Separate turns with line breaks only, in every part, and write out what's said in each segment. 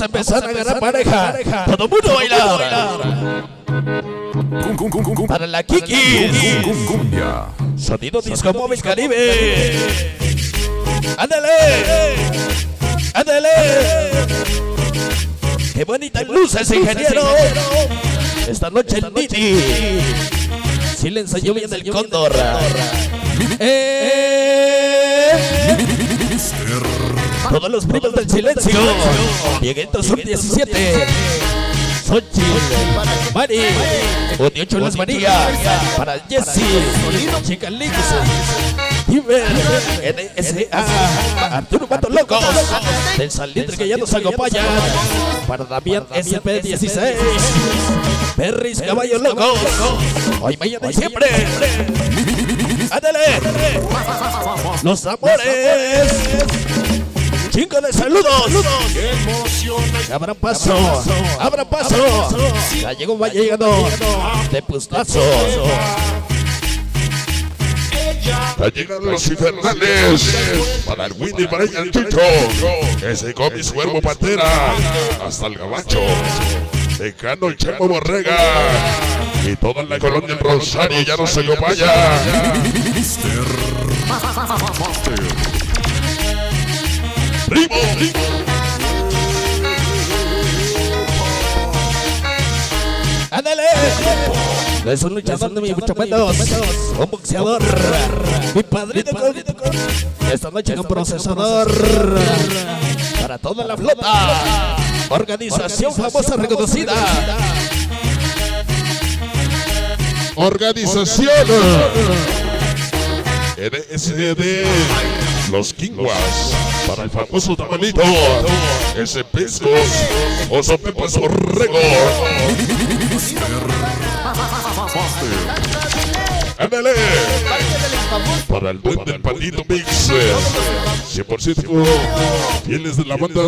A empezar a agarrar pareja. Todo mundo bailar.
Cum, cum, cum, cum, cum.
Para la Kiki.
cumbia.
Sonido Disco Móvil Caribe. Ándale. Ándale. Qué bonitas luces, ingeniero. Esta noche el Niti. Sí le ensayó bien el cóndor. Eh. Los primos del silencio. Dieguito Sur 17. Xochitl, Mari, Uniocho Las María, para Jessy, Chica Lix, Iber, NSA, Arturo Pato Locos, del Salitre que ya nos acompaña, para Damián SP16, Perris Caballo Locos, hoy mañana y siempre, ándale, los amores. Cinco de saludos. Abran paso. Abran paso. Ya llegó, va llegando. De pustazo.
Ya llegan los infernales para el Windy para el Chucho. Que se come su cuervo pantera hasta el gabacho. Dejando el chemo borrega. Y toda la colonia del Rosario ya no se acompaña. Primo,
Ándale. Es un luchador de mis muchachos. Un boxeador. Mi padrino con esta noche un procesador. Para toda la flota. Organización famosa reconocida.
Organización NSD Los Kinguas para el famoso tamalito. Ese pescos oso pepas borrego ándale. Para el buen del palito mix. 100% fieles de la banda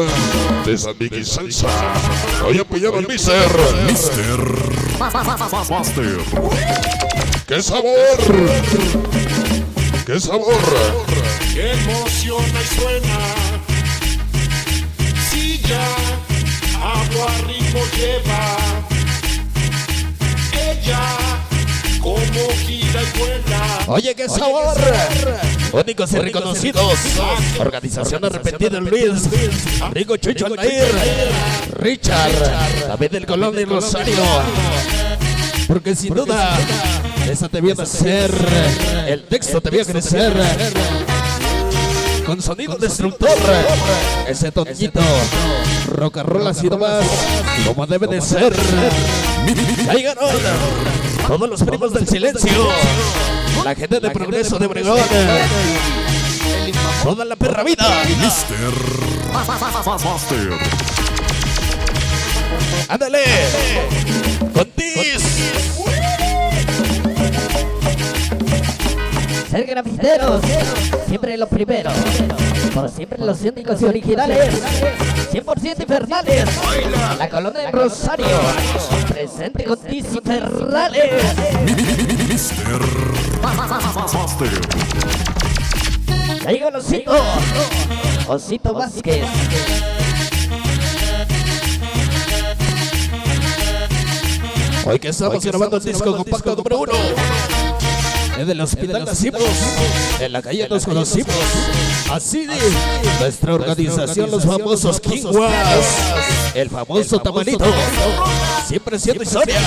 de San Miguel Salsa. Hoy apoyado al Mister. ¡Qué sabor! ¡Qué sabor!
Que emociona y suena. Si ya agua ritmo lleva, ella como gira y vuela.
Oye, qué sabor. Únicos y reconocidos. Organización Arrepentido Luis. Rico Chucho Aldair. Richard. David del Colón de Rosario. Porque sin duda, esa te vio nacer. El texto te vio crecer. Con sonido destructor. Ese tonito. Rock and roll ha sido más como debe de ser. Ya llegaron todos los primos del silencio. La gente de progreso de Obregón. Toda la perra vida. Ándale. Contis.
Ser grafiteros, siempre los primeros, por siempre los únicos y originales, 100% infernales, la colonia de Rosario, presente con Tiz Infernales. Ya llegó el osito, Osito Vázquez.
Hoy que estamos grabando el disco compacto número uno. En el hospital nacimos, en la calle nos conocimos. Así de nuestra organización, los famosos Kinguas, el famoso Tamanito, siempre siendo historia.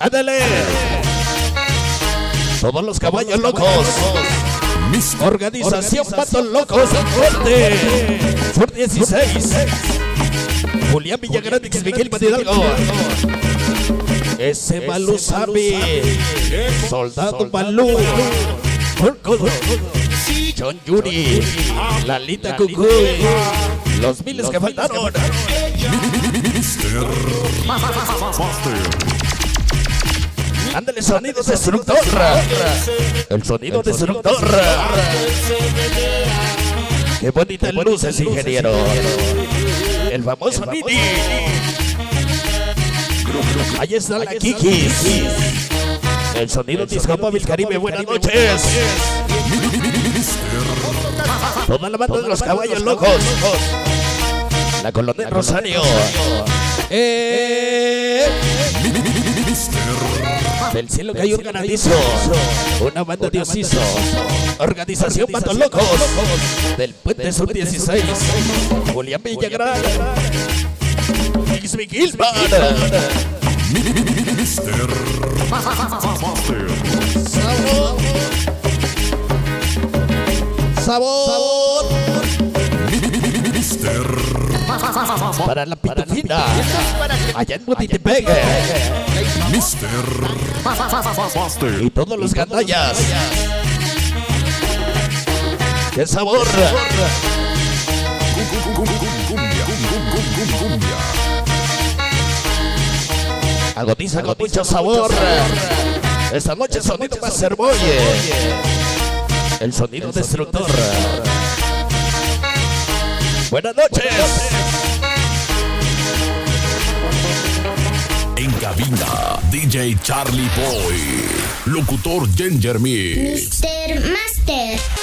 Ándale. Todos los caballos locos. Organización Patos Locos Fuerte. Fuerte 16. Julián Villagrán y Miguel Hidalgo. Ese Malú sabe. Soldado. Porco. John Yuri. Lalita Cucuy. Los miles que faltaron. Ándale, sonido destructor. El sonido destructor. Qué bonitas luces, ingeniero. El famoso Nini. Ahí está la Kiki. El sonido Disco Móvil Caribe. Buenas noches. Toda la banda de los caballos locos. La colonia Rosario. Eh, del cielo que hay un ganadizo. Una banda de osiso. Organización Patos Locos. Del Puente Sur 16. Julián Villagrán. X Gilman. Sabor. Sabor. Para la pitufina. Allá en Butitepec. Y todos los gandallas. ¡Qué sabor! Agotiza con mucho sabor. Esta noche sonido más hermoye. El sonido destructor. Buenas noches.
En cabina, DJ Charlie Boy. Locutor Ginger Mix.
Mr. Master.